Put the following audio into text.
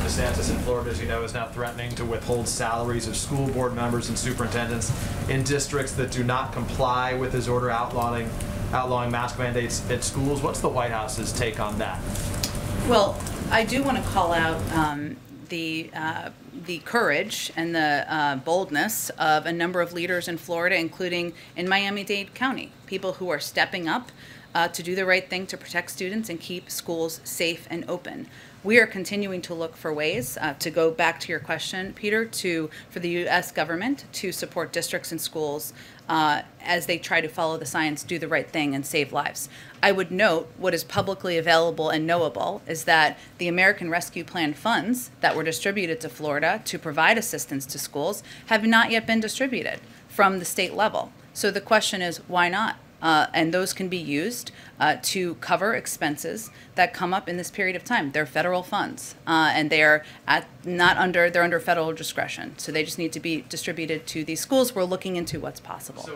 DeSantis in Florida, as you know, is now threatening to withhold salaries of school board members and superintendents in districts that do not comply with his order outlawing, outlawing mask mandates at schools. What's the White House's take on that? Well, I do want to call out um, the, uh, the courage and the uh, boldness of a number of leaders in Florida, including in Miami-Dade County, people who are stepping up uh, to do the right thing to protect students and keep schools safe and open. We are continuing to look for ways uh, to go back to your question, Peter, to for the U.S. government to support districts and schools uh, as they try to follow the science, do the right thing, and save lives. I would note what is publicly available and knowable is that the American Rescue Plan funds that were distributed to Florida to provide assistance to schools have not yet been distributed from the state level. So the question is, why not? Uh, and those can be used uh, to cover expenses that come up in this period of time. They're federal funds, uh, and they are at not under they're under federal discretion. So they just need to be distributed to these schools. We're looking into what's possible.